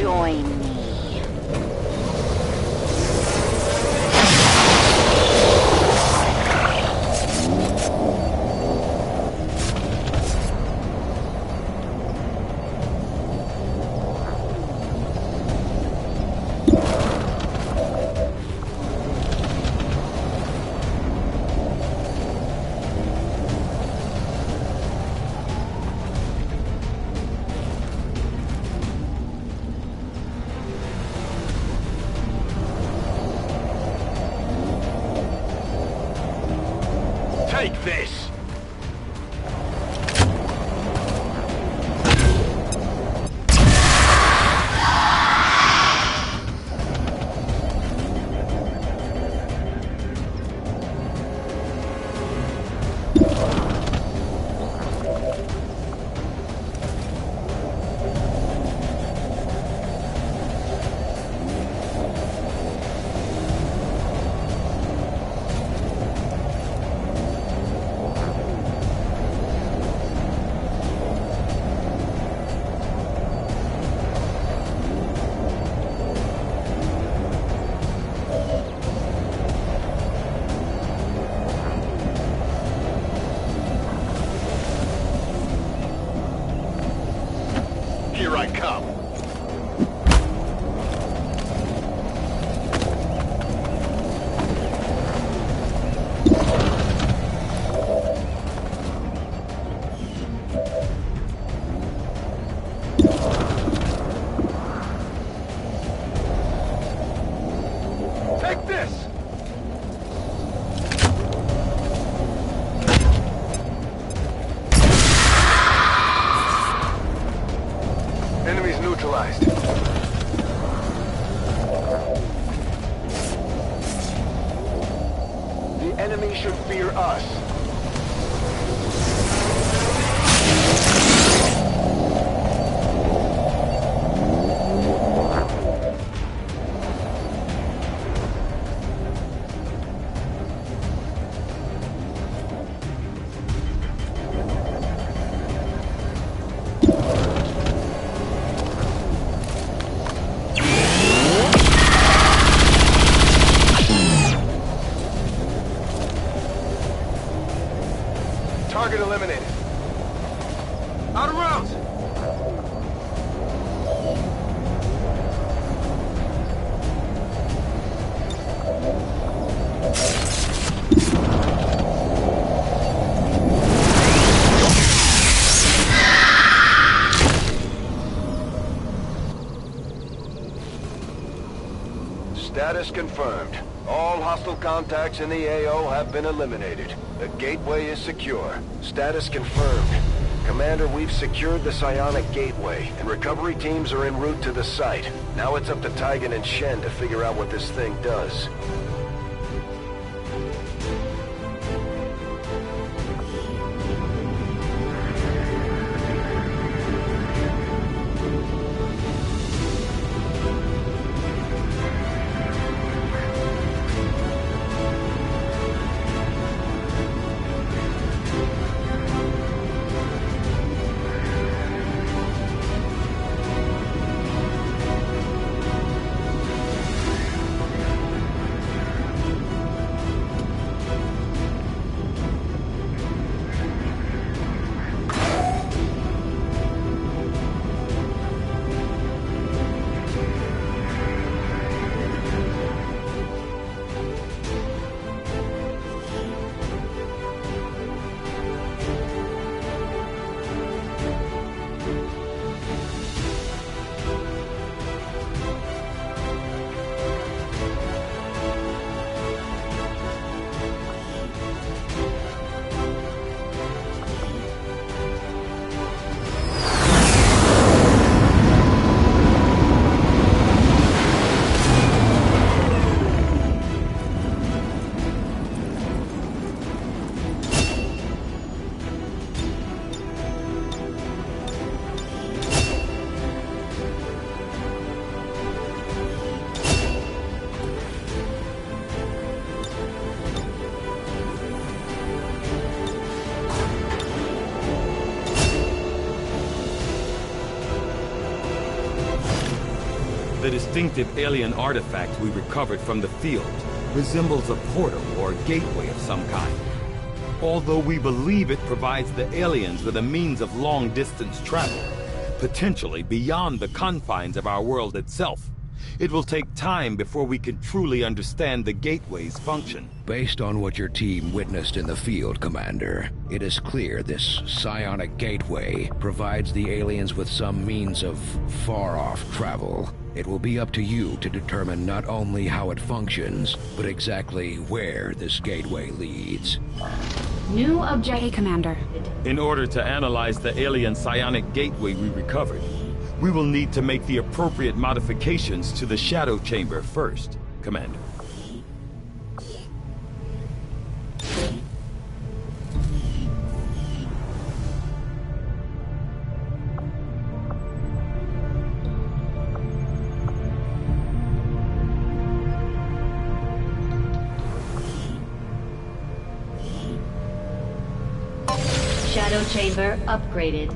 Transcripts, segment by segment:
join me. Enemy should fear us. Status confirmed. All hostile contacts in the AO have been eliminated. The gateway is secure. Status confirmed. Commander, we've secured the psionic gateway, and recovery teams are en route to the site. Now it's up to Tygan and Shen to figure out what this thing does. Distinctive alien artifact we recovered from the field resembles a portal or gateway of some kind. Although we believe it provides the aliens with a means of long-distance travel, potentially beyond the confines of our world itself. It will take time before we can truly understand the gateway's function. Based on what your team witnessed in the field, Commander, it is clear this psionic gateway provides the aliens with some means of far-off travel. It will be up to you to determine not only how it functions, but exactly where this gateway leads. New object... Hey, Commander. In order to analyze the alien psionic gateway we recovered, we will need to make the appropriate modifications to the Shadow Chamber first, Commander. Chamber upgraded.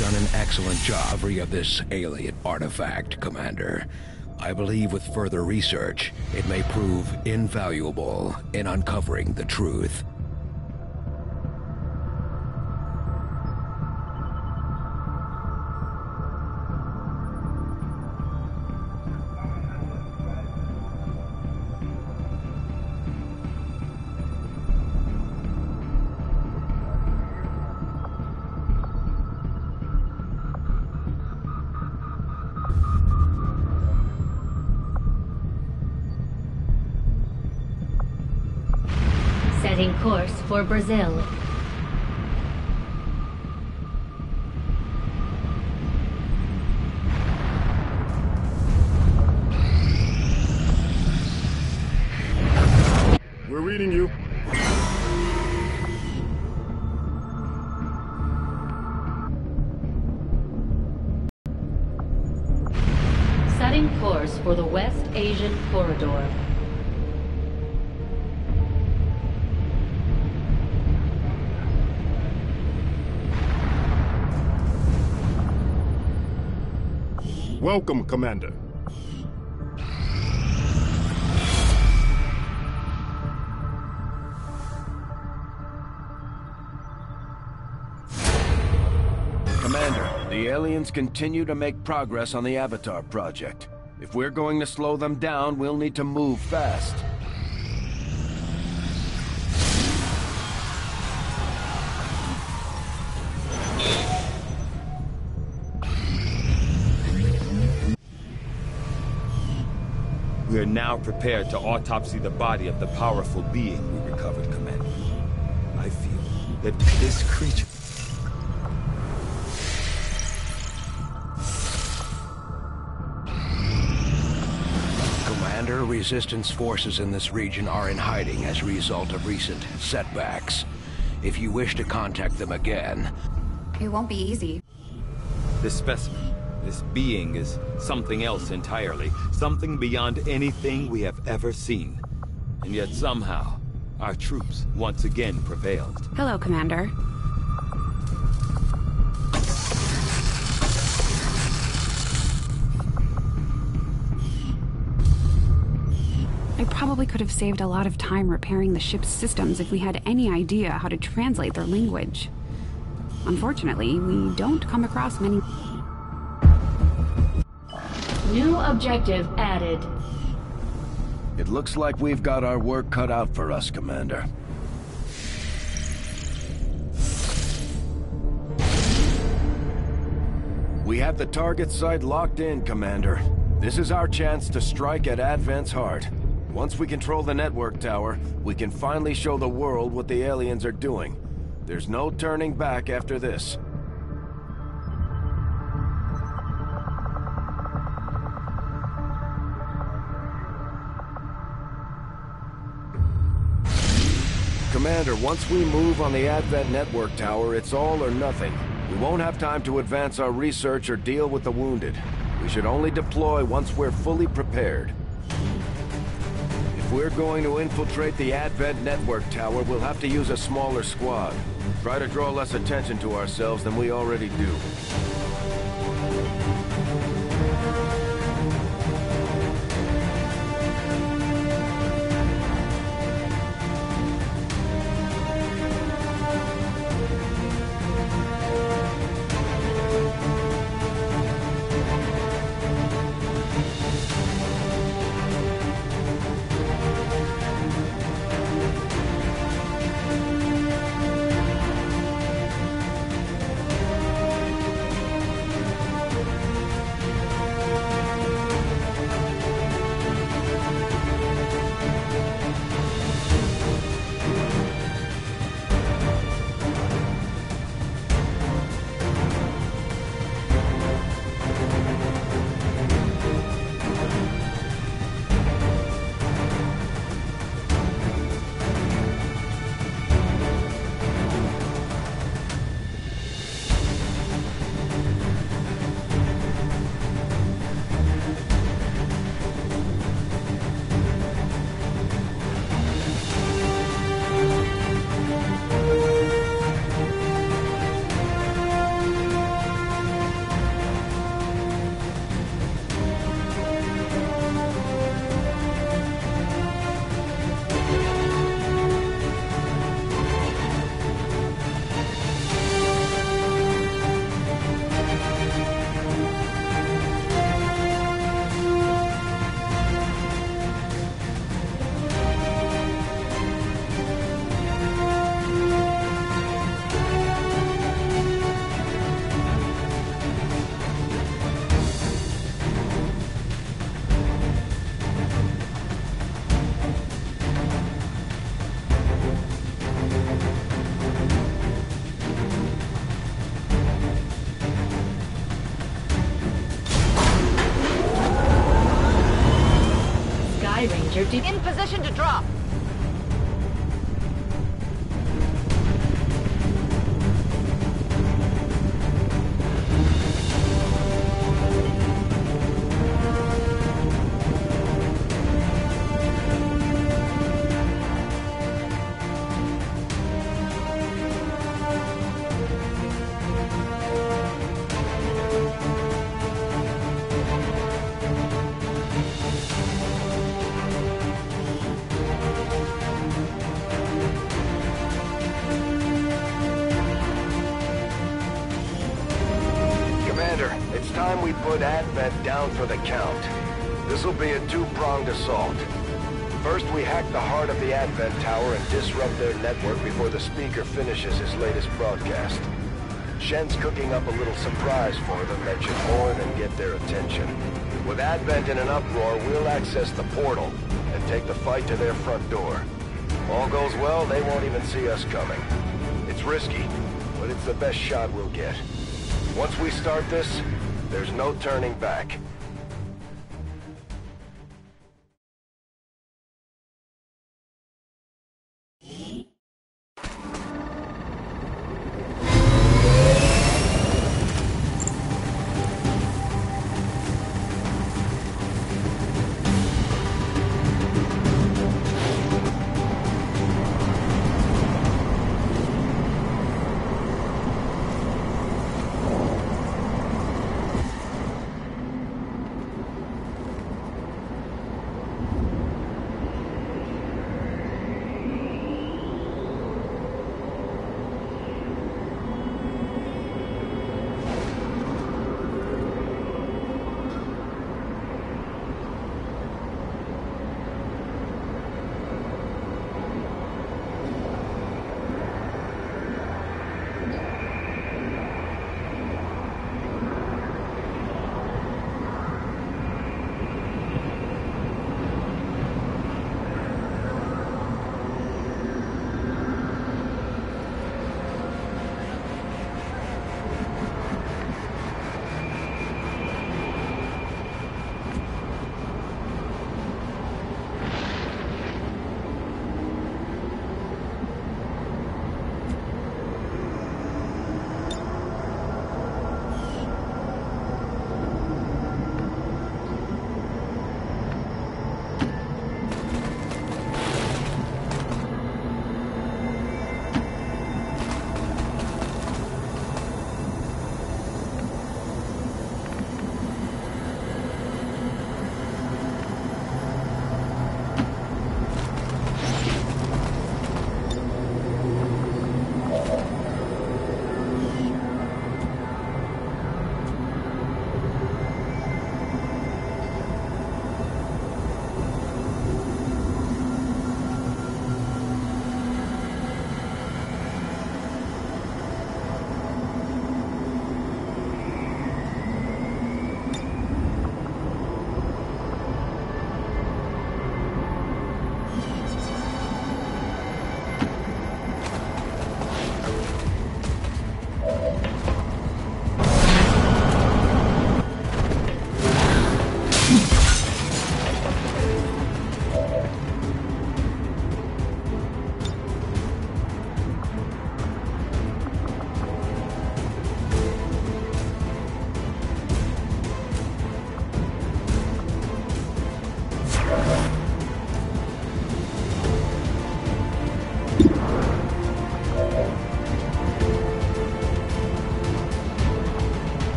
Done an excellent job of this alien artifact, Commander. I believe with further research, it may prove invaluable in uncovering the truth. For Brazil. We're reading you. Setting course for the West Asian Corridor. Welcome, Commander. Commander, the aliens continue to make progress on the Avatar project. If we're going to slow them down, we'll need to move fast. We are now prepared to autopsy the body of the powerful being we recovered, Commander. I feel that this creature... Commander, Resistance forces in this region are in hiding as a result of recent setbacks. If you wish to contact them again, It won't be easy. This specimen, this being is something else entirely. Something beyond anything we have ever seen. And yet somehow, our troops once again prevailed. Hello, Commander. I probably could have saved a lot of time repairing the ship's systems if we had any idea how to translate their language. Unfortunately, we don't come across many. New objective added. It looks like we've got our work cut out for us, Commander. We have the target site locked in, Commander. This is our chance to strike at Advent's heart. Once we control the network tower, we can finally show the world what the aliens are doing. There's no turning back after this. Commander, once we move on the Advent network tower, it's all or nothing. We won't have time to advance our research or deal with the wounded. We should only deploy once we're fully prepared. If we're going to infiltrate the Advent network tower, we'll have to use a smaller squad. Try to draw less attention to ourselves than we already do. Advent down for the count. This'll be a two-pronged assault. First, we hack the heart of the Advent Tower and disrupt their network before the speaker finishes his latest broadcast. Shen's cooking up a little surprise for them that should more than get their attention. With Advent in an uproar, we'll access the portal and take the fight to their front door. All goes well, they won't even see us coming. It's risky, but it's the best shot we'll get. Once we start this, there's no turning back.